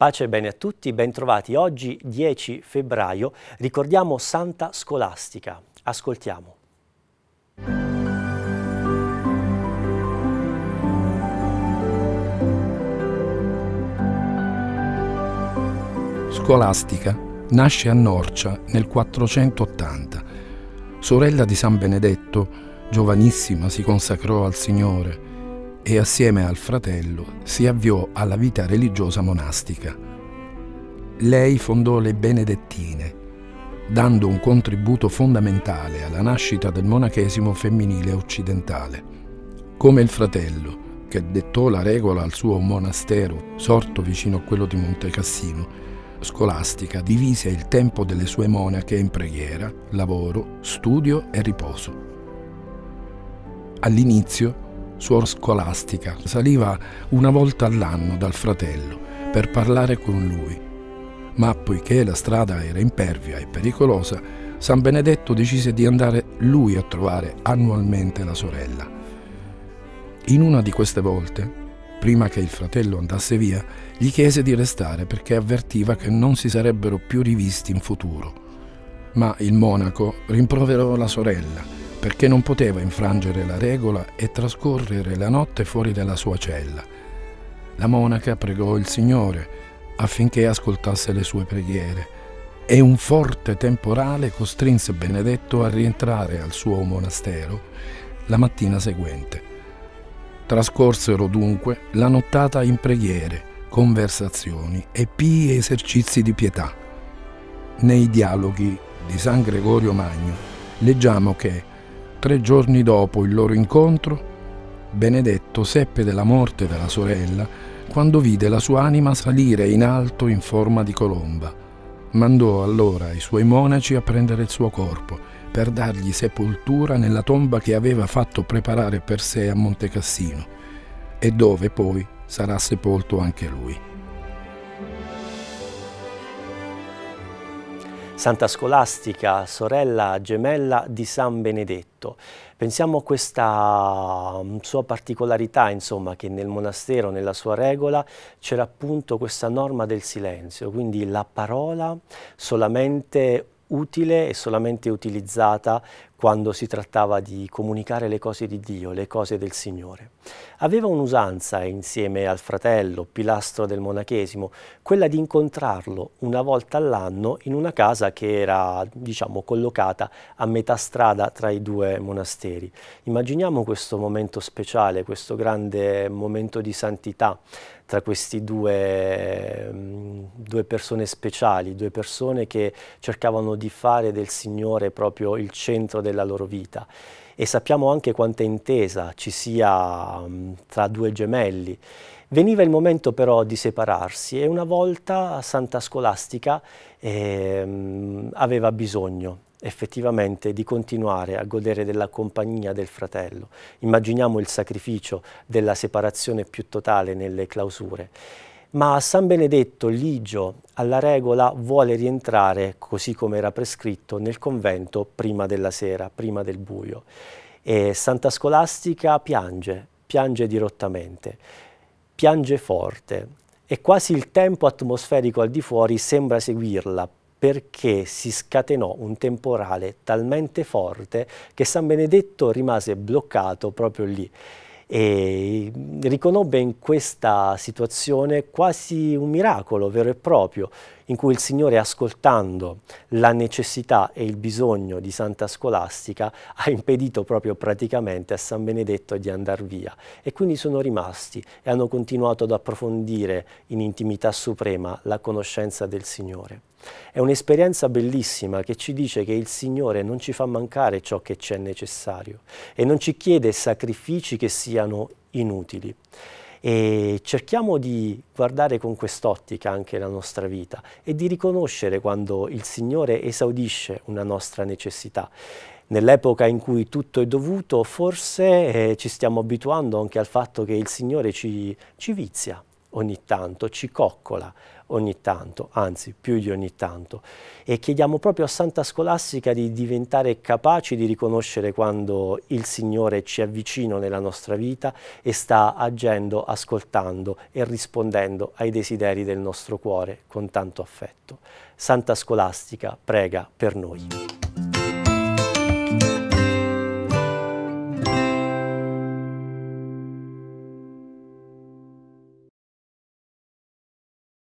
Pace e bene a tutti, bentrovati. Oggi 10 febbraio ricordiamo Santa Scolastica. Ascoltiamo. Scolastica nasce a Norcia nel 480. Sorella di San Benedetto, giovanissima si consacrò al Signore e assieme al fratello si avviò alla vita religiosa monastica. Lei fondò le Benedettine, dando un contributo fondamentale alla nascita del monachesimo femminile occidentale. Come il fratello, che dettò la regola al suo monastero sorto vicino a quello di Monte Cassino, Scolastica divise il tempo delle sue monache in preghiera, lavoro, studio e riposo. All'inizio suor scolastica, saliva una volta all'anno dal fratello per parlare con lui. Ma poiché la strada era impervia e pericolosa, San Benedetto decise di andare lui a trovare annualmente la sorella. In una di queste volte, prima che il fratello andasse via, gli chiese di restare perché avvertiva che non si sarebbero più rivisti in futuro. Ma il monaco rimproverò la sorella perché non poteva infrangere la regola e trascorrere la notte fuori dalla sua cella. La monaca pregò il Signore affinché ascoltasse le sue preghiere e un forte temporale costrinse Benedetto a rientrare al suo monastero la mattina seguente. Trascorsero dunque la nottata in preghiere, conversazioni e pii esercizi di pietà. Nei dialoghi di San Gregorio Magno leggiamo che Tre giorni dopo il loro incontro, Benedetto seppe della morte della sorella quando vide la sua anima salire in alto in forma di colomba. Mandò allora i suoi monaci a prendere il suo corpo per dargli sepoltura nella tomba che aveva fatto preparare per sé a Monte Cassino e dove poi sarà sepolto anche lui. Santa Scolastica, sorella gemella di San Benedetto. Pensiamo a questa mm, sua particolarità, insomma, che nel monastero, nella sua regola, c'era appunto questa norma del silenzio, quindi la parola solamente utile e solamente utilizzata quando si trattava di comunicare le cose di Dio, le cose del Signore. Aveva un'usanza insieme al fratello, pilastro del monachesimo, quella di incontrarlo una volta all'anno in una casa che era, diciamo, collocata a metà strada tra i due monasteri. Immaginiamo questo momento speciale, questo grande momento di santità tra questi due, mm, due, persone speciali, due persone che cercavano di fare del Signore proprio il centro della loro vita. E sappiamo anche quanta intesa ci sia tra due gemelli. Veniva il momento però di separarsi e una volta Santa Scolastica eh, aveva bisogno effettivamente di continuare a godere della compagnia del fratello. Immaginiamo il sacrificio della separazione più totale nelle clausure. Ma San Benedetto, ligio alla regola, vuole rientrare, così come era prescritto, nel convento prima della sera, prima del buio. E Santa Scolastica piange, piange dirottamente, piange forte e quasi il tempo atmosferico al di fuori sembra seguirla, perché si scatenò un temporale talmente forte che San Benedetto rimase bloccato proprio lì e riconobbe in questa situazione quasi un miracolo vero e proprio, in cui il Signore, ascoltando la necessità e il bisogno di Santa Scolastica, ha impedito proprio praticamente a San Benedetto di andare via. E quindi sono rimasti e hanno continuato ad approfondire in intimità suprema la conoscenza del Signore. È un'esperienza bellissima che ci dice che il Signore non ci fa mancare ciò che ci è necessario e non ci chiede sacrifici che siano inutili e cerchiamo di guardare con quest'ottica anche la nostra vita e di riconoscere quando il Signore esaudisce una nostra necessità. Nell'epoca in cui tutto è dovuto, forse eh, ci stiamo abituando anche al fatto che il Signore ci, ci vizia ogni tanto, ci coccola ogni tanto, anzi più di ogni tanto. E chiediamo proprio a Santa Scolastica di diventare capaci di riconoscere quando il Signore ci è vicino nella nostra vita e sta agendo, ascoltando e rispondendo ai desideri del nostro cuore con tanto affetto. Santa Scolastica prega per noi.